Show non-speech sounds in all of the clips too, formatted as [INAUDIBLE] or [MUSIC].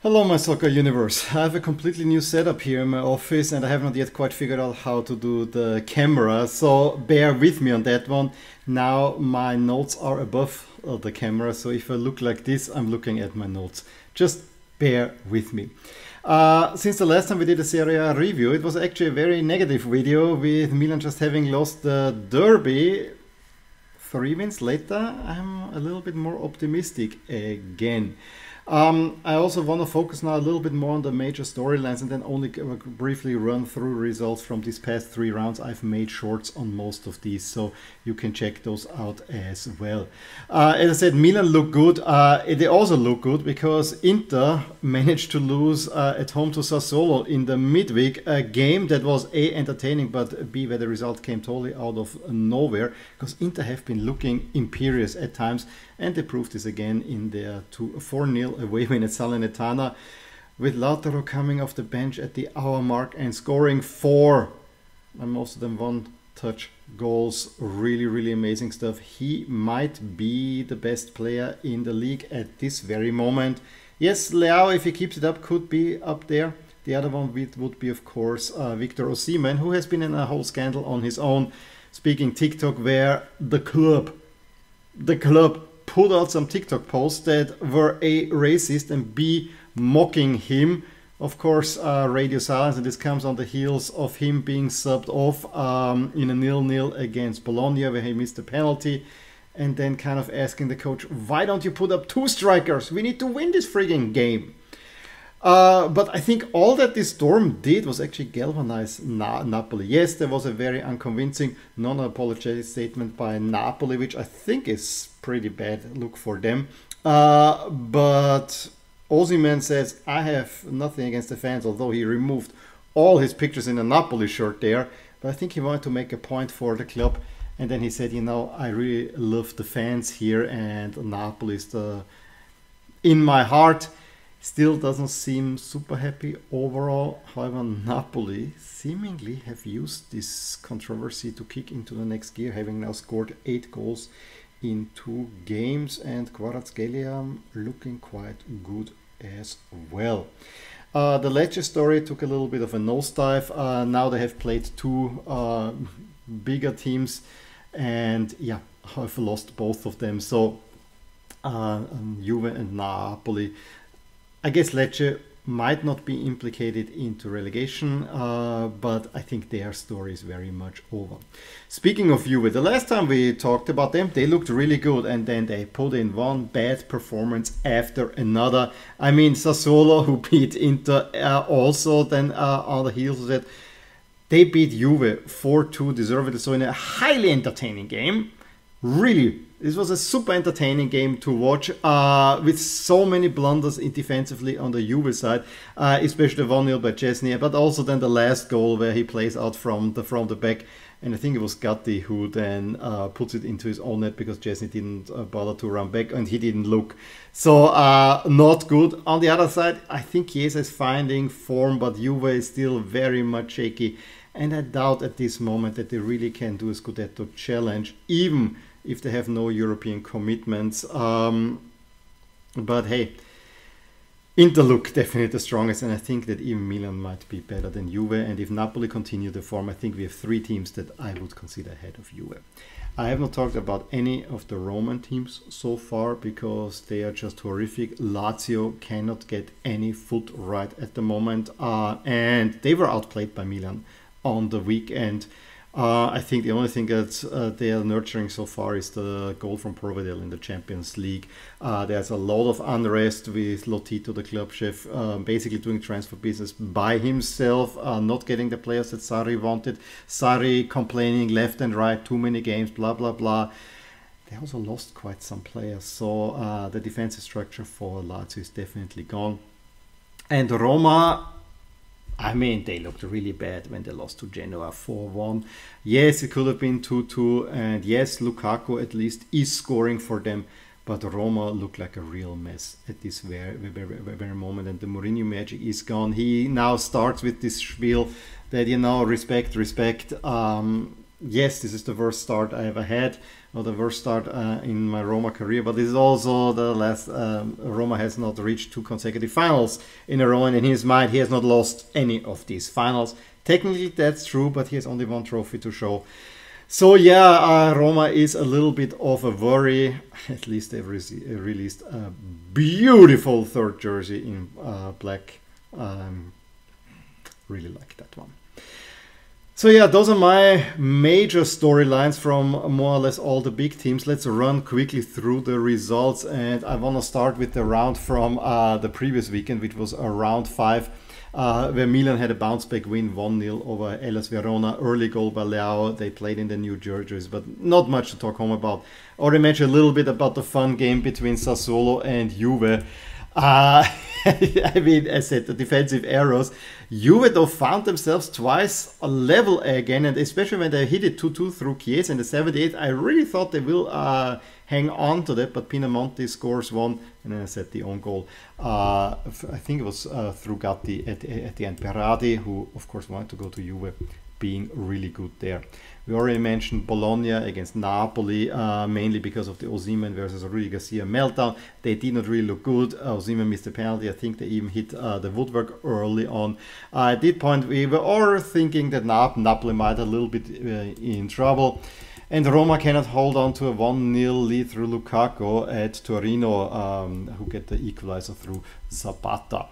Hello my soccer universe. I have a completely new setup here in my office and I have not yet quite figured out how to do the camera, so bear with me on that one. Now my notes are above uh, the camera, so if I look like this, I'm looking at my notes. Just bear with me. Uh, since the last time we did a Serie A review, it was actually a very negative video with Milan just having lost the derby. Three wins later, I'm a little bit more optimistic again. Um, I also want to focus now a little bit more on the major storylines and then only briefly run through results from these past three rounds. I've made shorts on most of these, so you can check those out as well. Uh, as I said, Milan look good. Uh, they also look good because Inter [LAUGHS] managed to lose uh, at home to Sassuolo in the midweek, a game that was A, entertaining, but B, where the result came totally out of nowhere because Inter have been looking imperious at times and they proved this again in their 4-0 away win at Salernitana with Lautaro coming off the bench at the hour mark and scoring four. And most of them one touch goals. Really really amazing stuff. He might be the best player in the league at this very moment. Yes Leao if he keeps it up could be up there. The other one would be of course uh, Victor Osimhen who has been in a whole scandal on his own. Speaking TikTok where the club the club put out some TikTok posts that were A, racist and B, mocking him. Of course, uh, radio silence, and this comes on the heels of him being subbed off um, in a nil-nil against Bologna, where he missed a penalty, and then kind of asking the coach, "Why don't you put up two strikers? We need to win this frigging game." Uh, but I think all that this storm did was actually galvanize Na- Napoli. Yes, there was a very unconvincing non-apologetic statement by Napoli, which I think is pretty bad look for them. Uh, but Osimhen says, I have nothing against the fans, although he removed all his pictures in a Napoli shirt there. But I think he wanted to make a point for the club. And then he said, you know, I really love the fans here and Napoli is the, in my heart still doesn't seem super happy overall. However, Napoli seemingly have used this controversy to kick into the next gear, having now scored eight goals in two games, and Kvaratskhelia looking quite good as well. Uh, the Lecce story took a little bit of a nosedive. Uh, now they have played two uh, bigger teams, and yeah, have lost both of them. So uh, um, Juve and Napoli I guess Lecce might not be implicated into relegation, uh, but I think their story is very much over. Speaking of Juve, the last time we talked about them, they looked really good, and then they put in one bad performance after another. I mean, Sassuolo, who [LAUGHS] beat Inter, uh, also then uh, on the heels of that, they beat Juve 4-2 deservedly, so in a highly entertaining game. Really this was a super entertaining game to watch uh, with so many blunders defensively on the Juve side, uh, especially 1-0 by Szczesny, but also then the last goal where he plays out from the from the back. And I think it was Gatti who then uh, puts it into his own net because Szczesny didn't uh, bother to run back and he didn't look. So uh, not good. On the other side, I think Chiesa is finding form, but Juve is still very much shaky. And I doubt at this moment that they really can do a Scudetto challenge, even if they have no European commitments. Um, but hey, Inter look definitely the strongest, and I think that even Milan might be better than Juve. And if Napoli continue the form, I think we have three teams that I would consider ahead of Juve. I have not talked about any of the Roman teams so far because they are just horrific. Lazio cannot get any foot right at the moment, uh, and they were outplayed by Milan on the weekend. Uh, I think the only thing that uh, they are nurturing so far is the goal from Provedel in the Champions League. Uh, there's a lot of unrest with Lotito, the club chef, uh, basically doing transfer business by himself, uh, not getting the players that Sarri wanted. Sarri complaining left and right, too many games, blah, blah, blah. They also lost quite some players, so uh, the defensive structure for Lazio is definitely gone. And Roma I mean, they looked really bad when they lost to Genoa 4 1. Yes, it could have been 2 2, and yes, Lukaku at least is scoring for them, but Roma look like a real mess at this very, very, very moment, and the Mourinho magic is gone. He now starts with this spiel that, you know, respect, respect. Um, yes, this is the worst start I ever had or the worst start uh, in my Roma career, but this is also the last. Um, Roma has not reached two consecutive finals in a row, and in his mind, he has not lost any of these finals. Technically, that's true, but he has only one trophy to show. So yeah, uh, Roma is a little bit of a worry. At least they've re- released a beautiful third jersey in uh, black. Um, really like that one. So yeah, those are my major storylines from more or less all the big teams. Let's run quickly through the results, and I want to start with the round from uh, the previous weekend, which was a round five, uh, where Milan had a bounce back win 1-0 over Hellas Verona. Early goal by Leao. They played in the new jerseys, but not much to talk home about. Already mentioned a little bit about the fun game between Sassuolo and Juve. Uh, [LAUGHS] I mean, I said the defensive errors. Juve though found themselves twice a level again, and especially when they hit it 2-2 through Chiesa in the 78th, I really thought they will uh, hang on to that, but Pinamonti scores one, and then I said the own goal. Uh, I think it was uh, through Gatti at, at the end. Berardi, who of course wanted to go to Juve, being really good there. We already mentioned Bologna against Napoli, uh, mainly because of the Osimhen versus Rudi Garcia meltdown. They did not really look good. Uh, Osimhen missed a penalty. I think they even hit uh, the woodwork early on. Uh, at that point, we were all thinking that Nap- Napoli might a little bit uh, in trouble. And Roma cannot hold on to a 1 0 lead through Lukaku at Torino, um, who get the equalizer through Zapata.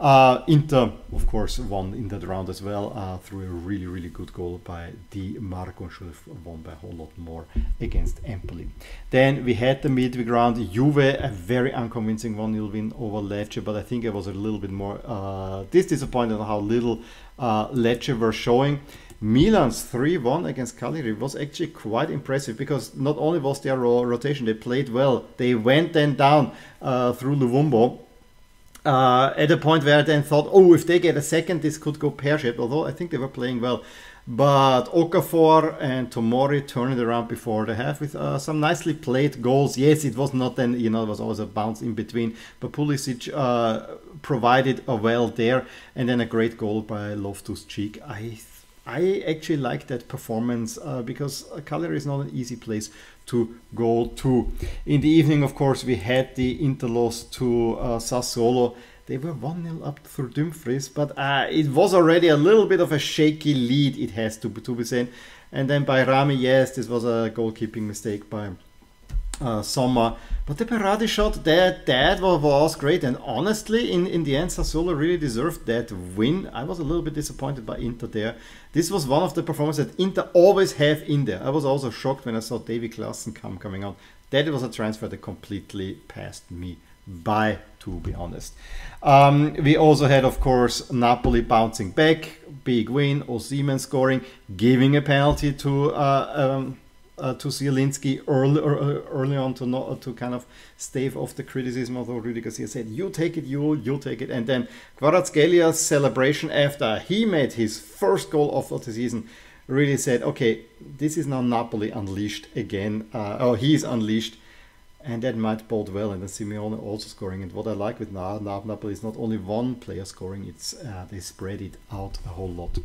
Uh, Inter, of course, won in that round as well uh, through a really, really good goal by Di Marco. Should have won by a whole lot more against Empoli. Then we had the midweek round. Juve, a very unconvincing 1 0 win over Lecce, but I think I was a little bit more uh, disappointed on how little uh, Lecce were showing. Milan's 3-1 against Cagliari was actually quite impressive because not only was their rotation, they played well. They went then down uh, through Luvumbo uh, at a point where I then thought, oh, if they get a second, this could go pear-shaped, although I think they were playing well. But Okafor and Tomori turned it around before the half with uh, some nicely played goals. Yes, it was not then, you know, it was always a bounce in between, but Pulisic uh, provided a well there, and then a great goal by Loftus Cheek. I I actually like that performance uh, because Cagliari is not an easy place to go to. In the evening, of course, we had the Interlos to uh, Sassuolo. They were 1 0 up through Dumfries, but uh, it was already a little bit of a shaky lead, it has to, to be said. And then Bajrami, yes, this was a goalkeeping mistake by uh, Sommer. But the Berardi shot, that that was great. And honestly, in, in the end, Sassuolo really deserved that win. I was a little bit disappointed by Inter there. This was one of the performances that Inter always have in there. I was also shocked when I saw Davy Klaassen come coming out. That was a transfer that completely passed me by, to be honest. Um, we also had, of course, Napoli bouncing back, big win, Osimhen scoring, giving a penalty to uh, um, uh, to Zielinski early uh, early on to not to kind of stave off the criticism. Although Rudi Garcia said, "You take it, you you take it," and then Kvaratskhelia celebration after he made his first goal of the season really said, "Okay, this is now Napoli unleashed again. Uh, oh, he's unleashed." And that might bode well, and then Simeone also scoring. And what I like with Napoli is not only one player scoring; it's uh, they spread it out a whole lot.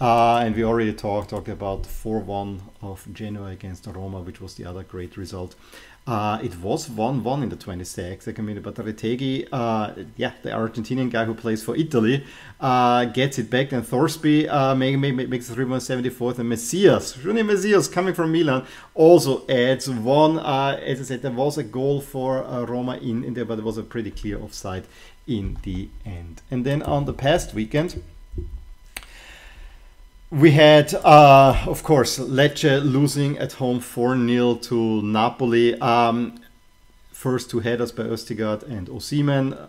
Uh, and we already talked talked about 4-1 of Genoa against Roma, which was the other great result. Uh, it was 1-1 in the 26th I minute, but Retegui, uh, yeah, the Argentinian guy who plays for Italy, uh, gets it back. Then Thorsby uh, make, make, makes 3-1 and Messias, Junior Messias, coming from Milan, also adds one. Uh, as I said, there was a goal for uh, Roma in, in there, but it was a pretty clear offside in the end. And then on the past weekend, we had, uh, of course, Lecce losing at home 4 0 to Napoli. Um, first two headers by Østigard and Osimhen,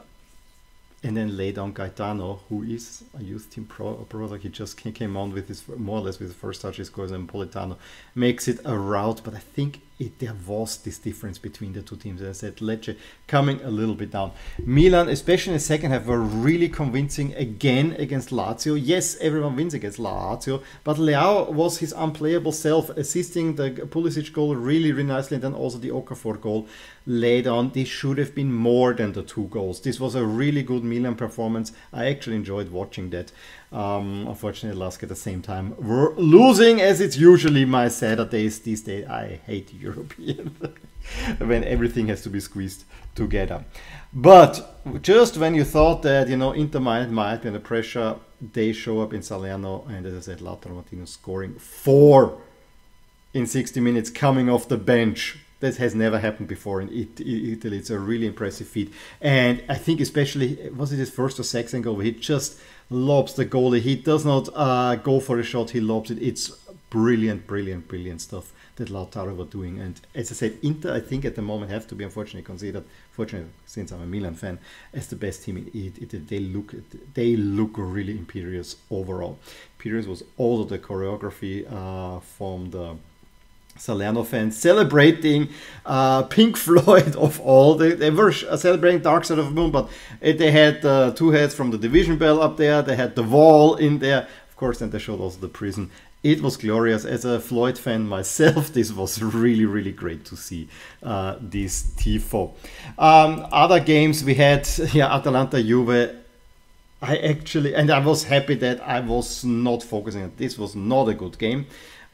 and then lay down Gaetano, who is a youth team pro product. He just came on with his more or less with his first touch. He scores, and Politano makes it a rout. But I think it, there was this difference between the two teams. As I said, Lecce coming a little bit down. Milan, especially in the second half, were really convincing again against Lazio. Yes, everyone wins against Lazio, but Leao was his unplayable self, assisting the Pulisic goal really, really nicely, and then also the Okafor goal laid on. This should have been more than the two goals. This was a really good Milan performance. I actually enjoyed watching that. Um, unfortunately, Lask at the same time were losing as it's usually my Saturdays these days. I hate [LAUGHS] European when everything has to be squeezed together. But just when you thought that you know Inter might, might be under pressure, they show up in Salerno, and as I said, Lautaro Martinez scoring four in 60 minutes coming off the bench. That has never happened before in Italy. It's a really impressive feat, and I think especially was it his first or second goal? He just lobs the goalie. He does not uh, go for a shot. He lobs it. It's brilliant, brilliant, brilliant stuff that Lautaro were doing. And as I said, Inter, I think at the moment have to be unfortunately considered, fortunately since I'm a Milan fan, as the best team in Italy. They look, they look really imperious overall. Imperious was also the choreography uh, from the Salerno fans celebrating uh, Pink [LAUGHS] Floyd of all. They, they were celebrating Dark Side of the Moon, but they had uh, two heads from the Division Bell up there. They had the wall in there. Of course, and they showed also the prison. It was glorious. As a Floyd fan myself, [LAUGHS] this was really, really great to see uh, this Tifo. Um, other games we had, [LAUGHS] yeah, Atalanta Juve. I actually, and I was happy that I was not focusing this was not a good game.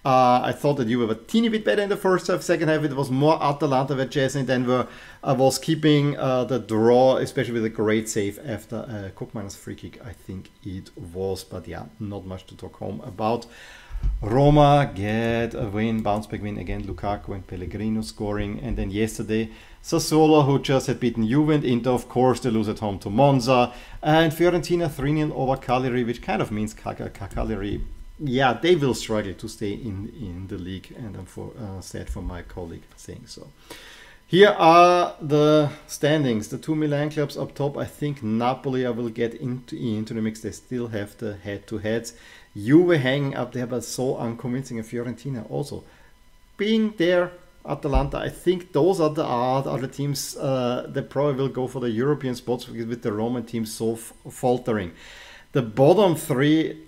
Uh, I thought that you were a teeny bit better in the first half. Second half, it was more Atalanta where Jesse and Denver uh, was keeping uh, the draw, especially with a great save after a Koopmeiners free kick, I think it was. But yeah, not much to talk home about. Roma get a win, bounce back win again. Lukaku and Pellegrini scoring. And then yesterday, Sassuolo, who just had beaten Juve and Inter, of course, they lose at home to Monza. And Fiorentina 3 0 over Cagliari, which kind of means Cagliari yeah, they will struggle to stay in, in the league, and I'm for, uh, sad for my colleague saying so. Here are the standings. The two Milan clubs up top. I think Napoli I will get into, into the mix. They still have the head-to-heads. Juve hanging up there, but so unconvincing. And Fiorentina also being there. Atalanta. I think those are the are, are the teams uh, that probably will go for the European spots with the Roman teams so faltering. The bottom three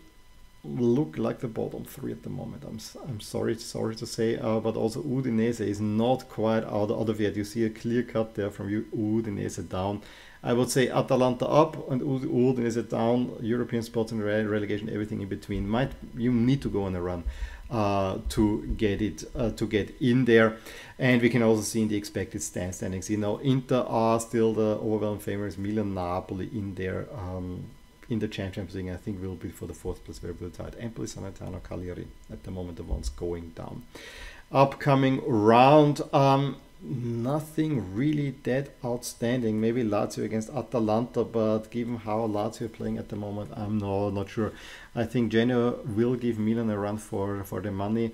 look like the bottom three at the moment. I'm I'm sorry sorry to say, uh, but also Udinese is not quite out, out of yet. You see a clear cut there from you, Udinese down. I would say Atalanta up and Udinese down. European spots and relegation, everything in between. Might you need to go on a run uh, to get it uh, to get in there. And we can also see in the expected stand standings. You know, Inter are still the overwhelming favorites. Milan, Napoli in there. Um, in the Champions League, I think will be for the fourth place well tied. Empoli, Salernitana, Cagliari at the moment the ones going down. Upcoming round, um, nothing really that outstanding. Maybe Lazio against Atalanta, but given how Lazio are playing at the moment, I'm no, not sure. I think Genoa will give Milan a run for, for the money.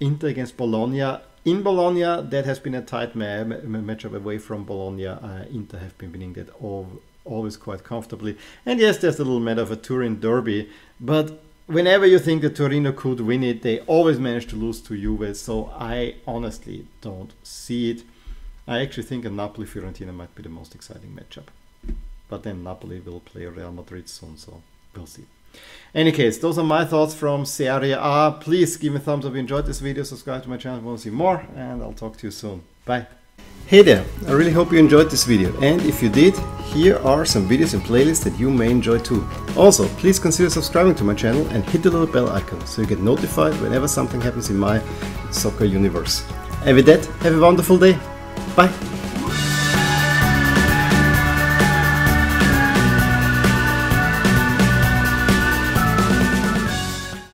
Inter against Bologna. In Bologna, that has been a tight ma- matchup away from Bologna. Uh, Inter have been winning that all always quite comfortably. And yes, there's a little matter of a Turin derby, but whenever you think that Torino could win it, they always manage to lose to Juve. So I honestly don't see it. I actually think a Napoli Fiorentina might be the most exciting matchup. But then Napoli will play Real Madrid soon, so we'll see. Any case, those are my thoughts from Serie A. Please give me a thumbs up if you enjoyed this video, subscribe to my channel if you want to see more, and I'll talk to you soon. Bye. Hey there, I really hope you enjoyed this video and if you did, here are some videos and playlists that you may enjoy too. Also, please consider subscribing to my channel and hit the little bell icon so you get notified whenever something happens in my soccer universe. And with that, have a wonderful day. Bye!